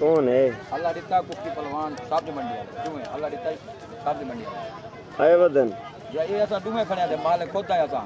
कौन है? अल्लाह दिता कुकी पहलवान सब्ज मंडी वाले है? अल्लाह दिता सब्ज मंडी वाले आए वदन। या ये ऐसा दुमे खड़े थे मालिक खुद है असा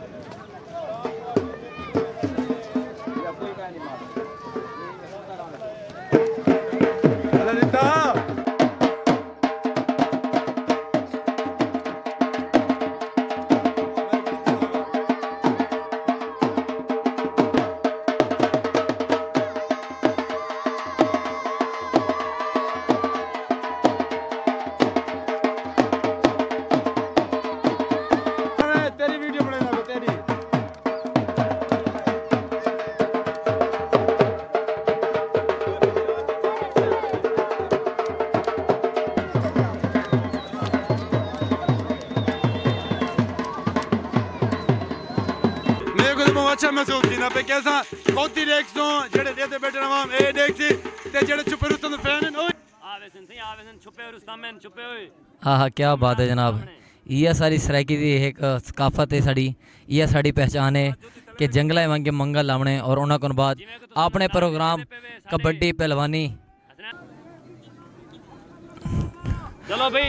ते कि कौती डेक्स तो जेह्ड़े डेते बैठे नवाम ए डेक्स ते जेह्ड़े छुपे रुस्तम फ़ैन न आवे सन सही आवे सन छुपे रुस्तम में छुपे होए हाँ हाँ क्या बात है जनाब ये सारी सराकी दी एक सकाफत है साड़ी ये साड़ी पहचान है कि जंगला वांगे मंगल लावने और उन्होंने बाद अपने प्रोग्राम कबड्डी पहलवानी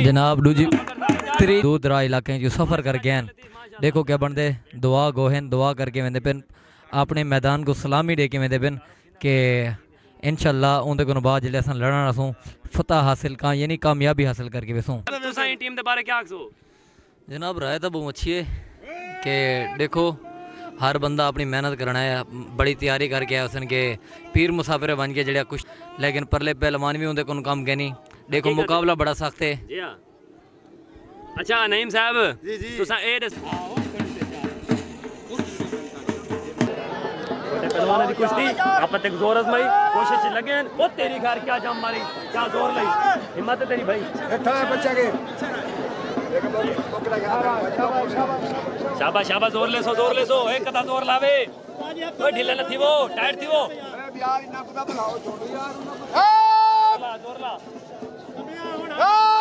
जनाब दूजी त्री दूर दराज इलाके सफ़र करके गए देखो क्या बनते दुआ गोहेन दुआ करके वेंदे पे अपने मैदान को सलामी दे के वेंदे पिन कि उनके कोन बाद जल्द असां लड़ण फतह हासिल का यानी कामयाबी हासिल करके वेसूं। जनाब राय तो बहुत अच्छी है कि देखो हर बंदा अपनी मेहनत करना है बड़ी तैयारी करके आया उसने के पीर मुसाफिर बन के जड़ा कुछ लेकिन परले पहलवान भी उनके कोन काम कहनी देखो मुकाबला बड़ा सख्त है। अच्छा नईम साहब जी जी। पहलवान दी कुश्ती। आप ते ज़ोर अजमाई कोशिश लगे हैं। ओ तेरी घर क्या जाम मारी? क्या ज़ोर लई? हिम्मत है तेरी भाई? बच्चा के। शाबाश शाबाश ज़ोर ले सो ज़ोर ले सो एक कदा ज़ोर लावे। ओए ढीले न थी वो टाइट थी वो ला ज़ोर ला ज़ोर लेंदा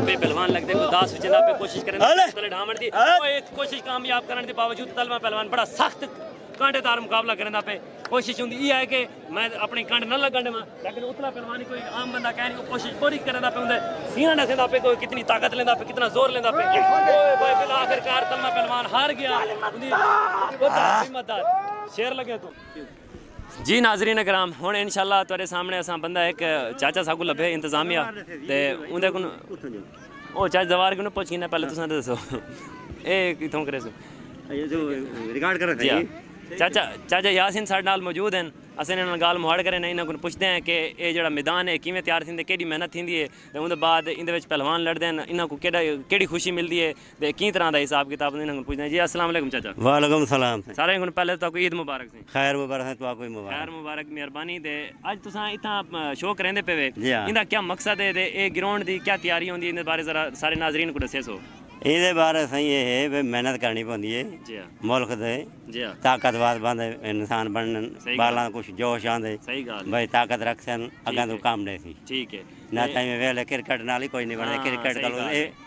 पे पहलवान लगदे को दास पे कोशिश करें ढामण दी एक कोशिश कामयाब करने के बावजूद तलवा पहलवान बड़ा सख्त कांटेदार मुकाबला करना पे कोशिश हुंदी ये है कि मैं अपनी कंड न लगन देवां लेकिन उतला पहलवान कोई आम बंदा कह नहीं कोशिश पूरी करना पे हुंदे सीना नसेंदा पे कोई कितनी ताकत लेंदा पे कितना ज़ोर लेंदा पे भाई फिर आखिरकार तलवा पहलवान हार गया हिम्मतदार शेर लगे तू जी नाजरीन कराम हूँ इनशाला तुरे सामने असा बंदा एक चाचा साकू लभे इंतजामिया ते उंदे कोन ओ चाचा जवार कोन पुछ ना पहले तुसा दसो ए किथों करे सो ये जो रिकॉर्ड कर जी हाँ। चाचा चाचा यासिन साढ़े नाल मौजूद हैं असें इन्हां नाल गाल मुहाड़ करे ने इन्हां कोल पुछदे हैं कि ये जेड़ा मैदान है किवें तैयार थींदे केड़ी मेहनत थींदी है ते उंदे बाद इंदे विच पहलवान लड़दे हैं इन्हां को खुशी मिलदी है ते की तरह दा हिसाब किताब इन्हां कोल पुछदे हैं। जी अस्सलाम वालेकुम चाचा। वालेकुम सलाम। सारे कोल पहले तो ईद मुबारक सी खैर मुबारक है तो आपको खैर मुबारक मेहरबानी ते अज तुसां इत्थां शो करेंदे पे जी हाँ। इंदा क्या मकसद है ते ए ग्राउंड दी क्या तैयारी होंदी है इंदे बारे जरा सारे नाजरीन को दस्से सो। ਇਹਦੇ ਬਾਰੇ ਸਹੀ ਇਹ ਵੀ ਮਿਹਨਤ ਕਰਨੀ ਪੈਂਦੀ ਹੈ ਜੀ ਹਾਂ। ਮੁਲਕ ਦੇ। ਜੀ ਹਾਂ। ਤਾਕਤਵਾਰ ਬੰਦੇ ਇਨਸਾਨ ਬਣਨ ਬਾਲਾਂ ਕੁਝ ਜੋਸ਼ ਆਂਦੇ ਸਹੀ ਗੱਲ ਹੈ। ਬਈ ਤਾਕਤ ਰੱਖਣ ਅੱਗਾਂ ਤੋਂ ਕੰਮ ਨਹੀਂ ਸੀ। ਠੀਕ ਹੈ। ਨਾ ਤਾਂ ਇਹ ਵੇਲੇ ਕ੍ਰਿਕਟ ਨਾਲ ਹੀ ਕੋਈ ਨਹੀਂ ਬਣਦਾ ਹਾਂ, ਕ੍ਰਿਕਟ ਇਹ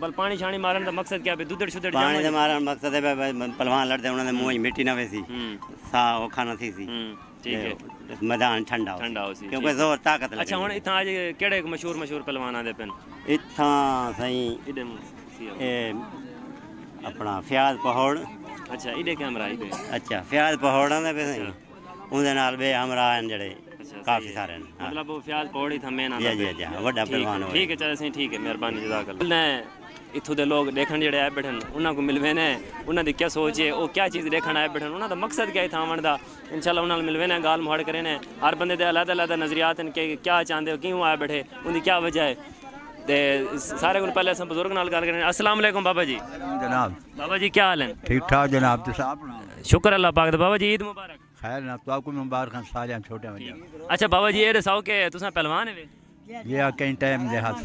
ਬਲ ਪਾਣੀ ਛਾਣੀ ਮਾਰਨ ਦਾ ਮਕਸਦ ਕੀ ਹੈ ਦੁੱਧੜ ਸ਼ੁੱਧੜ ਪਾਣੀ ਦੇ ਮਾਰਨ ਮਕਸਦ ਹੈ ਵੀ ਪਹਿਲਵਾਨ ਲੜਦੇ ਉਹਨਾਂ ਦੇ ਮੂੰਹ 'ਚ ਮਿੱਟੀ ਨਾ ਵੇਸੀ। ਹੂੰ। ਸਾਹ ਔਖਾ ਨਾ ਸੀ ਸੀ ਹੂੰ ਠੀਕ ਹੈ। ਮੈਦਾਨ ਠੰਡਾ ਹੋ ਠੰਡਾ ਹੋ ਸੀ, ਕਿਉਂਕਿ। ਜ਼ੋਰ ਤਾਕਤ ਲੱਗੇ ਅੱਛਾ ਹੁਣ ਇੱਥਾਂ ਅੱਜ ਕਿਹੜੇ ਮਸ਼ਹੂਰ ਮਸ਼ਹੂਰ ਪਹਿਲਵਾਨ ਆਦੇ ਪਨ ਇੱਥਾਂ ਸਹੀ ਸੀ ਇਹ ਆਪਣਾ ਫਿਆਜ਼ ਪਹਾੜ। ਅੱਛਾ ਇਹਦੇ ਕੈਮਰਾ ਇਹਦੇ ਅੱਛਾ ਫਿਆਜ਼ ਪਹਾੜਾਂ ਦੇ ਸਹੀ। ਉਹਦੇ ਨਾਲ ਵੀ ਹਮਰਾ ਹਨ ਜਿਹੜੇ अच्छा काफ़ी सारे हाँ। मतलब वो प्याज पौड़ी था मैं जी जी जी हाँ, वड्डा पहलवान ठीक है चलो ठीक है मेहरबानी जजाकल ने इतों के लोग देखने जेडे आए बैठे उन्होंने मिलवे ने उन्होंने क्या सोच है वो क्या चीज़ देखने आए बैठे उन्होंने मकसद क्या था आवन का इनशाला उन्होंने मिलवे ने गाल मुहाड़ करे ने हर बंद के अलग अलग नजरियात हैं क्या चाहते हो क्यों आए बैठे उनकी क्या वजह है? ते सारे को पहले असं बुज़ुर्ग नाल गल करने अस्सलाम बाबा जी। जनाब। बाबा जी क्या हाल है? ठीक ठाक जनाब शुक्र अल्लाह पाक बाबा जी ईद मुबारक। खैर ना तो आपको मुबारक सारे छोटे बच्चे अच्छा बाबा जी ये दसाओ कि तुसा पहलवान है ये आ कई टाइम दे हाथ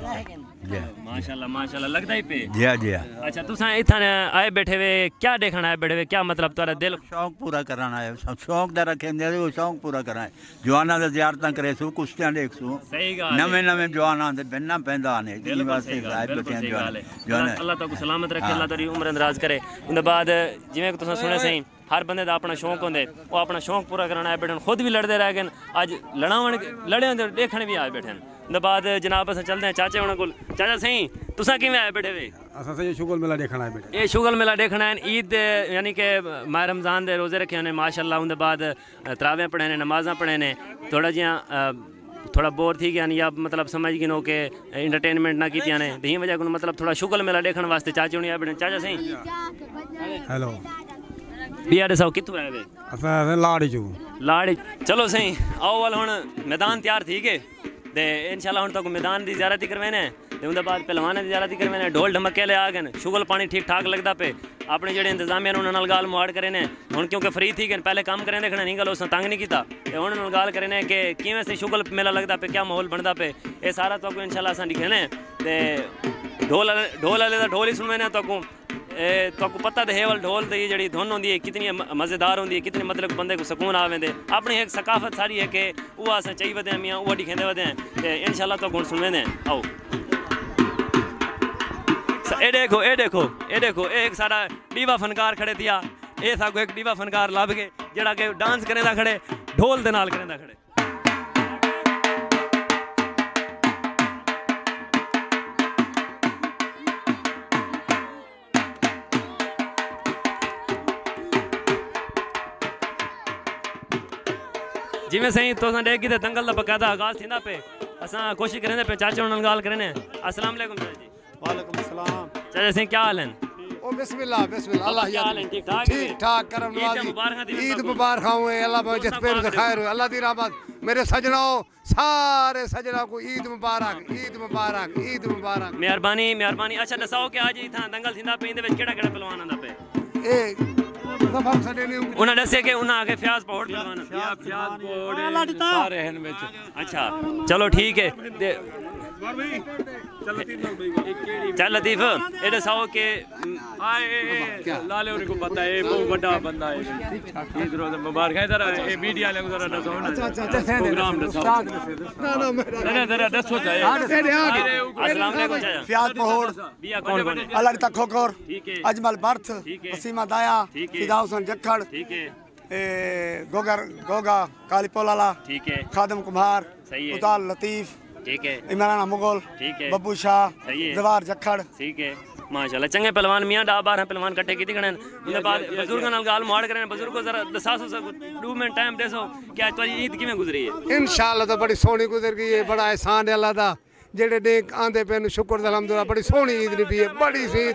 जी माशाल्लाह माशाल्लाह लगदा ही पे? जी जी अच्छा तुसा इथां आए बैठे वे क्या देखण आए बैठे वे क्या मतलब तुम्हारा दिल? शौक पूरा कराना है सब शौक दा रखे दे वो शौक पूरा कराना है जवाना दे जियारतां करे सु कुश्तियाँ देख सु। सही गल नवे नवे जवान आंदे बिन्ना पैंदा ने जी वास्ते बच्चे सही जवान अल्लाह ताको सलामत रखे अल्लाह तेरी उम्र दराज करे। उनके बाद जिवें तुसा सुने सही हर बंदे दा अपना शौक होंदे। वो अपना शौक पूरा करना आए बैठन। खुद भी लड़ते रह गए अज लड़ावन लड़े देखण भी आए बैठे बाद जनाब अस चलते हैं। चाचे उन्होंने कोल। चाचा सही तुसा किवें आए बैठे वे? शुगर मेला आए बेटे ये शुगल मेला देखना है ईद यानी कि माह रमज़ान दे रोज़े रखे ने माशाल्लाह उनके बाद तरावे पढ़े ने नमाज़ां पढ़े ने। थोड़ा जिहा थोड़ा बोर थी गया या मतलब समझ गिनो कि इंटरटेनमेंट ना की ने। दी वजह को मतलब थोड़ा शुगल मेला देखने वास्ते चाचे हुणी आए बैठे चाचा सही। हेलो बिया ॾिसो किथों आए वे असां असां लाड़ी चूं लाड़ी चलो सही आओ वाल हुन मैदान तैयार थी गए ते इंशाल्लाह हुन तक मैदान दी ज़्यारत करवेने ते उनके बाद पहलवान दी ज़्यारत करवेने ढोल ढमके ले आ गए शुगल पानी ठीक ठाक लगदा पे ਆਪਣੇ ਜਿਹੜੇ ਇੰਤਜ਼ਾਮੀਆਂ ਨੇ ਉਹਨਾਂ ਨਾਲ ਗੱਲ ਮੁਆੜ ਕਰੇ ਨੇ ਹੁਣ ਕਿਉਂਕਿ ਫਰੀ ਥੀ ਗਏ ਪਹਿਲੇ ਕੰਮ ਕਰੇ ਦੇਖਣਾ ਨਹੀਂ ਗੱਲ ਉਸ ਤੰਗ ਨਹੀਂ ਕੀਤਾ ਤੇ ਉਹਨਾਂ ਨਾਲ ਗੱਲ ਕਰੇ ਨੇ ਕਿ ਕਿਵੇਂ ਸੇ ਸ਼ੁਗਲ ਮੇਲਾ ਲੱਗਦਾ ਪੇ ਕੀ ਮਾਹੌਲ ਬਣਦਾ ਪੇ ਇਹ ਸਾਰਾ ਤੁਹਾਨੂੰ ਇਨਸ਼ਾਅੱਲਾ ਅਸਾਂ ਦਿਖਾਣੇ ਤੇ ਢੋਲ ਢੋਲ ਵਾਲੇ ਦਾ ਢੋਲ ਹੀ ਸੁਣਵੇਂ ਨੇ ਤੁਹਾਨੂੰ ਇਹ ਤੁਹਾਨੂੰ ਪਤਾ ਤੇ ਹੈ ਢੋਲ ਦੀ ਜਿਹੜੀ ਧੁਨ ਹੁੰਦੀ ਹੈ, ਕਿਤਨੀ ਮਜ਼ੇਦਾਰ ਹੁੰਦੀ ਹੈ, ਕਿਤਨੀ ਮਤਲਬ ਬੰਦੇ को ਸਕੂਨ ਆਵੇਂਦੇ ਆਪਣੀ ਇੱਕ ਸਕਾਫਤ ਸਾਰੀ ਹੈ ਕਿ ਉਹ ਅਸਾਂ ਚਾਹੀ ਵਦੇ ਮੀਆਂ, ਉਹ ਦਿਖਾਉਂਦੇ ਵਦੇ ਤੇ ਇਨਸ਼ਾਅੱਲਾ ਤੁਹਾਨੂੰ ਹੁਣ ਸੁਣਵੇਂ ਆਓ। ਇਹ ਦੇਖੋ ਇਹ ਦੇਖੋ ਇਹ ਦੇਖੋ, ਇਹ ਇੱਕ ਸਾਡਾ ਡੀਵਾ ਫਨਕਾਰ ਖੜੇ ਦਿਆ। ਇਹ ਸਾਕੋ ਇੱਕ ਡੀਵਾ ਫਨਕਾਰ ਲੱਭ ਕੇ ਜਿਹੜਾ ਕਿ ਡਾਂਸ ਕਰੇ ਦਾ ਖੜੇ, ਢੋਲ ਦੇ ਨਾਲ ਕਰੇ ਦਾ ਖੜੇ। जिमें साईं तोसां ॾे दंगल त बक़ाइदा आगाज़ थींदा पिए असां कोशिशि करनि पिया चाचे हुननि ॻाल्हि करनि। चाचा जी। क्या हाल आहिनि ओ बिस्मिल्लाह बिस्मिल्लाह अल्लाह या ठीक ठाक करम नवाजी। ईद मुबारक हो अल्लाह मुझे पेर खैर अल्लाह दी रहमत मेरे सजनों सारे सजना को ईद मुबारक ईद मुबारक ईद मुबारक। मेहरबानी मेहरबानी। अच्छा दसाओ कि आज इथां दंगल थींदा पे इंदे विच केड़ा केड़ा पहलवान आंदा पे? ए ਉਹਨਾਂ ਦੱਸਿਆ ਕਿ ਉਹਨਾਂ ਆਗੇ ਫਿਆਜ਼ ਪੌੜ ਪਹਿਲਵਾਨ ਫਿਆਜ਼ ਪੌੜ ਸਾਰੇ ਹਨ ਵਿੱਚ। ਅੱਛਾ ਚਲੋ ਠੀਕ ਹੈ। चल लतीफ एडे सौ के लाले उनको पता है बहुत बड़ा बंदा है। मुबारक है मीडिया खोकर। अजमल बर्थ वसीमा दाया फिदा हुसैन जखड़ ए गोगर गोगा कालीपोलाला ठीक है। खादम कुमार सही है। उतार लतीफ ठीक है। इमरान मुगल ठीक है। बब्बू शाह सही है। जवाहर जखड़ ठीक है। माशाल्लाह चंगे पहलवान मियाँ डा बार पहलवान इकट्ठे की गणे उनके बाद बुज़ुर्ग नाल गाल मुहाड़ करे बुज़ुर्ग को जरा दसासो सब। दो मिनट टाइम देसो क्या तुम्हारी ईद किवें गुजरी है? इंशाल्लाह तो बड़ी सोहनी गुजर गई है बड़ा एहसान है अल्लाह दा। ਜਿਹੜੇ ਨੇ ਆਂਦੇ ਪਏ ਨੂੰ ਸ਼ੁਕਰ ਅਲਹਮਦੁਲਿਲਾ ਬੜੀ ਸੋਹਣੀ ਈਦ ਨਿਭੀ ਹੈ ਬੜੀ ਸੀ।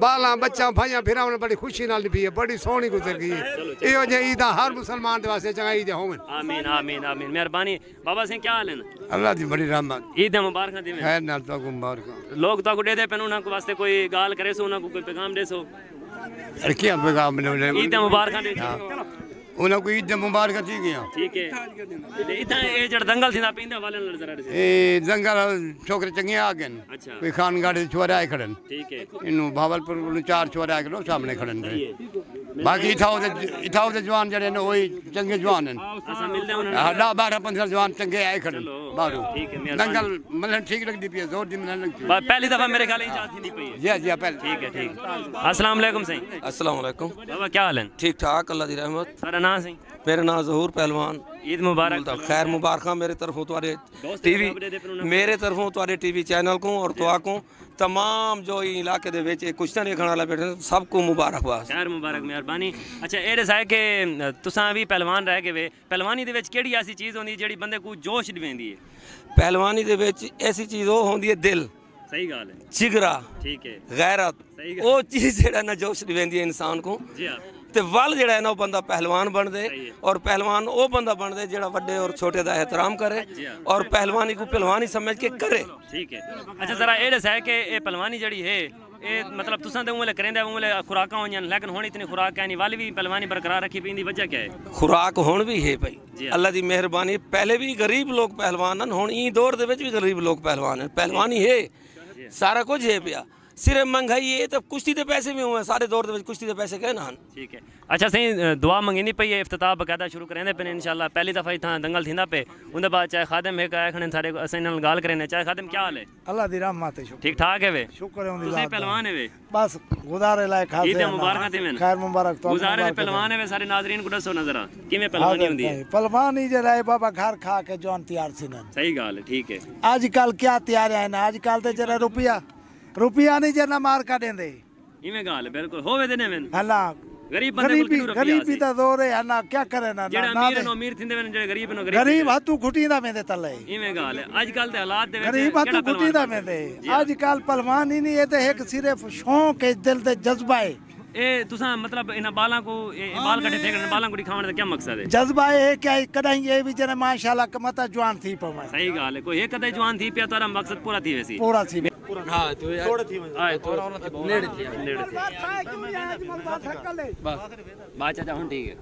ਬਾਲਾਂ ਬੱਚਾ ਭਾਈਆਂ ਫਿਰਾਂ ਨੇ ਬੜੀ ਖੁਸ਼ੀ ਨਾਲ ਨਿਭੀ ਹੈ ਬੜੀ ਸੋਹਣੀ ਗੁਜ਼ਰ ਗਈ ਹੈ। ਇਹੋ ਜਿਹੀ ਈਦਾਂ ਹਰ ਮੁਸਲਮਾਨ ਦੇ ਵਾਸਤੇ ਚੰਗਾ ਈਦ ਹੋਵਣ। ਆਮੀਨ ਆਮੀਨ ਆਮੀਨ। ਮਿਹਰਬਾਨੀ। ਬਾਬਾ ਸਿੰਘ ਕੀ ਹਾਲ ਹੈ ਅੱਲਾਹ ਦੀ ਬੜੀ ਰਹਿਮਤ। ਈਦ ਮੁਬਾਰਕਾਂ ਦੇਵੇਂ ਖੈਰ ਨਾਲ ਤਾਂ ਮੁਬਾਰਕ। ਲੋਕ ਤਾਂ ਕੋ ਦੇ ਪੈਨ ਉਹਨਾਂ ਕੋ ਵਾਸਤੇ ਕੋਈ ਗਾਲ ਕਰੇ ਸੋ ਉਹਨਾਂ ਕੋ ਕੋਈ ਪੈਗਾਮ ਦੇ ਸੋ। ਰਖੀਆਂ ਪੈਗਾਮ ਨੇ ਈਦ ਮੁਬਾਰਕਾਂ ਦੇ ਉਹਨਾਂ उन्होंने ईद मुबारक थी गया ठीक है। इतना ये जड़ दंगल थींदा पींदा वालन नज़र आ ए दंगल छोकरे चंगे आ गए अच्छा। कोई खानगढ़ छोरा आए खड़न ठीक है। इनु भावलपुर चार छोरा आए खड़न सामने खड़न बाक़ी इथां इथां जवान जहिड़े आहिनि उहे ई जवान आहिनि हा ॾह ॿारहं जवान चङे आहे खनि ॿारु दंगल मतलब मिलणु ठीकु लॻंदी पई आहे ज़ोर जी मिलणु मतलब लॻंदी पहली दफ़ा मेरे ख़्याल इंजाद थींदी पई है। जी जी पहले। ठीक है ठीक। अस्सलाम वालेकुम सईं। अस्सलाम वालेकुम। बाबा क्या हाल है? ठीक ठाक अल्लाह दी रहमत। सारा नाम सईं? मेरा नाम ज़हूर पहलवान। ईद मुबारक। खैर मुबारक हाँ, मेरे तरफों तुहाडे टीवी मेरे तरफों तुहाडे टीवी चैनल को और तुआ को। तमाम जो ई इलाके दे विच ਇਹ ਕੁਸ਼ਤੀਆਂ ਦੇਖਣ ਵਾਲਾ ਬੈਠੇ ਨੇ ਸਭ को ਮੁਬਾਰਕਬਾਦ ਖੈਰ ਮੁਬਾਰਕ ਮਿਹਰਬਾਨੀ ਅੱਛਾ ਇਹ ਰਸਾਇ ਕਿ ਅ, ਤੁਸਾਂ ਵੀ ਪਹਿਲਵਾਨ ਰਹਿ ਗਏ ਵੇ ਪਹਿਲਵਾਨੀ ਦੇ ਵਿੱਚ ਕਿਹੜੀ ਐਸੀ ਚੀਜ਼ ਹੁੰਦੀ ਜਿਹੜੀ ਬੰਦੇ ਨੂੰ ਜੋਸ਼ ਦਿਵੇਂਦੀ ਹੈ ਪਹਿਲਵਾਨੀ ਦੇ ਵਿੱਚ ਐਸੀ ਚੀਜ਼ ਉਹ ਹੁੰਦੀ ਹੈ ਦਿਲ ਸਹੀ ਗੱਲ ਹੈ ਜਿਗਰਾ ਠੀਕ ਹੈ ਗੈਰਤ ਸਹੀ ਗੱਲ। ਉਹ ਚੀਜ਼ ਜਿਹੜਾ ਨਾ ਜੋਸ਼ ਦਿਵੇਂਦੀ ਹੈ ਇਨਸਾਨ को ਜੀ ਹਾਂ ਤੇ ਵੱਲ ਜਿਹੜਾ ਹੈ ਨਾ ਉਹ ਬੰਦਾ ਪਹਿਲਵਾਨ ਬਣਦੇ ਔਰ ਪਹਿਲਵਾਨ ਉਹ ਬੰਦਾ ਬਣਦੇ ਜਿਹੜਾ ਵੱਡੇ ਔਰ ਛੋਟੇ ਦਾ ਇਹਤਰਾਮ ਕਰੇ ਔਰ ਪਹਿਲਵਾਨੀ को ਪਹਿਲਵਾਨੀ ਸਮਝ ਕੇ ਕਰੇ। ਠੀਕ ਹੈ। ਅੱਛਾ ਜ਼ਰਾ ਇਹ ਰਸਾਇ ਕਿ ਇਹ ਪਹਿਲਵਾਨੀ ਜਿਹੜੀ ਹੈ ਇਹ ਮਤਲਬ ਤੁਸਾਂ ਤੇ ਉਮਲੇ ਕਰੇਂਦੇ ਉਮਲੇ ਖੁਰਾਕਾਂ ਹੋਈਆਂ ਨੇ, ਲੇਕਿਨ ਹੁਣ ਇਤਨੀ ਖੁਰਾਕ ਹੈ ਨਹੀਂ ਵਾਲੀ ਵੀ ਪਹਿਲਵਾਨੀ ਬਰਕਰਾਰ ਰੱਖੀ ਪਈਂਦੀ ਵਜ੍ਹਾ ਕੀ ਹੈ? ਖੁਰਾਕ ਹੁਣ ਵੀ ਹੈ ਭਾਈ। ਅੱਲਾ ਦੀ ਮਿਹਰਬਾਨੀ ਪਹਿਲੇ ਵੀ ਗਰੀਬ ਲੋਕ ਪਹਿਲਵਾਨ ਹਨ ਹੁਣ ਇਹ ਦੌਰ ਦੇ ਵਿੱਚ ਵੀ ਗਰੀਬ ਲੋਕ ਪਹਿਲਵਾਨ ਹਨ। ਪਹਿਲਵਾਨੀ ਹੈ। ਸਾਰਾ ਕੁਝ ਹੈ ਪਿਆ। सिर्फ़ महँगाई है तो कुश्ती के पैसे में हुए सारे दौर कुश्ती के पैसे गए ना। ठीक है। अच्छा सही दुआ मंगनी पई है इफ्ताह बकायदा शुरू करेंदे पे इंशाल्लाह। पहली दफ़ा इतना दंगल थींदा पे उन बाद चाहे खादम है का खने सारे असन गाल करेने चाहे खादम क्या हाल है? अल्लाह दी रहमत है ठीक ठाक है वे? शुक्र है तुसी पहलवान है वे? बस गुजारे लाए खास ईद मुबारक थे खैर मुबारक तो गुजारे पहलवान है वे सारे नाजरीन को दसो नजरा किवें पहलवानी हुंदी है? पहलवानी जे लाए बाबा घर खा के जॉन तैयार सिनन सही गाल ठीक है। आजकल क्या तैयार है ना आजकल ते जरा रुपया रुपया नहीं जे ना मार का देंदे इवें गाल है बिल्कुल होवे देने वे है ना गरीब बंदे को गरीबी किनु रुपया गरीबी दा दौर है ना क्या करे ना जेड़ा ना अमीर दे। नो अमीर थिंदे वे जेड़े गरीब नो गरीब हाथू खुटी दा मेंदे तले इवें गाल है आजकल दे हालात दे विच गरीब हाथू केड़ा खुटी दा पहलवान मेंदे जी हाँ। आजकल पहलवान ही नहीं है ते है है ए तुसा मतलब इन बालां को ए ए बाल कटे फेंकने बालां को दिखावन दा क्या मकसद है जज्बा है क्या कदाई ये भी जने माशाल्लाह कमता जवान थी पवे सही गाल है कोई एक कदे जवान थी पिया तारा मकसद पूरा थी वैसी पूरा थी हाँ तो थोड़ा थी आए तो नेड़े थी नेड़े थी बस बात चाचा हुन ठीक है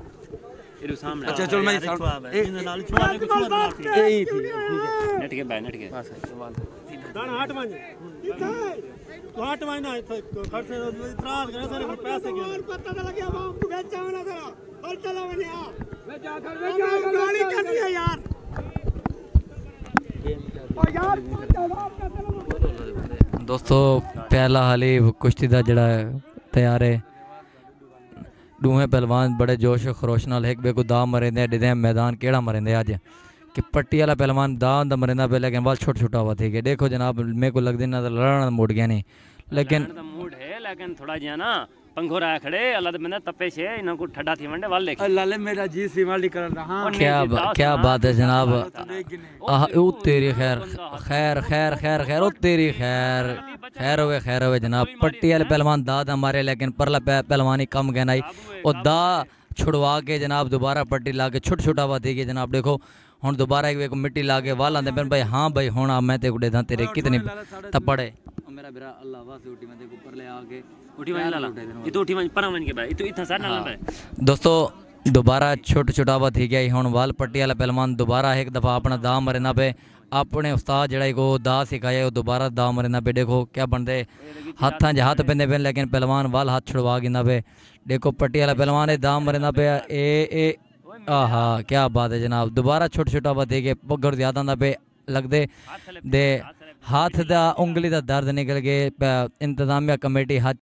इरु सामने अच्छा, चल मैं यही थी नेट के बैठ नेट के बस सवाल दान हट वन तू घाट महीना खर्च इतराज करे सारे पर पैसे के और पता तो लगे आवाम को तो बेच जावना तेरा और चला बने आ बेच जा कर बेच जा गाड़ी करनी है यार। दोस्तों पहला हाली कुश्ती का जड़ा तैयार है। दूहें पहलवान बड़े जोश खरोश नाल एक बे को दाम मरेंदे डिदे मैदान केड़ा मरेंदे अज कि पट्टियाला पहलवान दान द मरेंदा पे लेकिन बस छोटा छोटा हुआ ठीक है। देखो जनाब मेरे को लग देना लड़न मूड गया नहीं। लेकिन मूड है लेकिन थोड़ा जिया ना पंखो राया खड़े अल्लाह तो दे तपे छे इना को ठड्डा थी मंडे वाले लाले मेरा जी सी वाली कर रहा। क्या क्या बात है जनाब। ओ तेरी खैर खैर खैर खैर खैर ओ तेरी खैर खैर होवे खैर होवे जनाब। पट्टी वाले पहलवान दाद हमारे लेकिन परला पहलवानी कम गहनाई और दा छुड़वा के जनाब दोबारा पट्टी ला के छुट छुटा हुआ थी जनाब। देखो ਹੁਣ ਦੁਬਾਰਾ ਇੱਕ ਵੇਖ ਮਿੱਟੀ ਲਾ ਕੇ ਵਾਲ ਆਂਦੇ ਪੈਣ ਭਾਈ ਹਾਂ ਭਾਈ ਹੁਣ ਆ ਮੈਂ ਤੇ ਗੁੱਡੇ ਦਾ ਤੇਰੇ ਕਿਤਨੇ ਤਪੜੇ ਮੇਰਾ ਵੀਰਾ ਅੱਲਾ ਵਾਸੇ ਉਟੀ ਮੈਂ ਤੇ ਉੱਪਰ ਲੈ ਆ ਕੇ उठी वन लाला ये तो उठी वन परा वन के बाद ये तो इतना सारा ना दोस्तों दोबारा छोट छुटावा थी गया ਹੁਣ ਵਾਲ ਪੱਟੀ ਵਾਲਾ ਪਹਿਲਵਾਨ ਦੁਬਾਰਾ ਇੱਕ ਦਫਾ ਆਪਣਾ ਦਾ ਮਰਨਾ ਪਏ ਆਪਣੇ ਉਸਤਾਦ ਜਿਹੜਾ ਕੋ ਦਾ ਸਿਖਾਇਆ ਉਹ ਦੁਬਾਰਾ ਦਾ ਮਰਨਾ ਪਏ ਦੇਖੋ ਕਿਆ ਬਣਦੇ ਹੱਥਾਂ 'ਚ ਹੱਥ ਪੈਂਦੇ ਪਏ ਲੇਕਿਨ ਪਹਿਲਵਾਨ ਵਾਲ ਹੱਥ ਛੁੜਵਾ ਗਿੰਦਾ ਪਏ ਦੇਖੋ ਪੱਟੀ ਵਾਲਾ ਪਹਿਲਵਾਨ ਇਹ ਦਾ ਮਰਨਾ ਪਿਆ ਇਹ ਇਹ ਆਹਾ ਕੀ ਬਾਤ ਹੈ ਜਨਾਬ ਦੁਬਾਰਾ ਛੋਟ ਛੋਟਾ ਵਧੇ ਗਏ ਪੱਗਰ ਜ਼ਿਆਦਾ ਦਾ ਪਏ ਲੱਗਦੇ ਦੇ ਹੱਥ ਦਾ ਉਂਗਲੀ ਦਾ ਦਰਦ ਨਿਕਲ ਗਏ ਪ- ਇੰਤਜ਼ਾਮੀਆ ਕਮੇਟੀ ਹੱਥ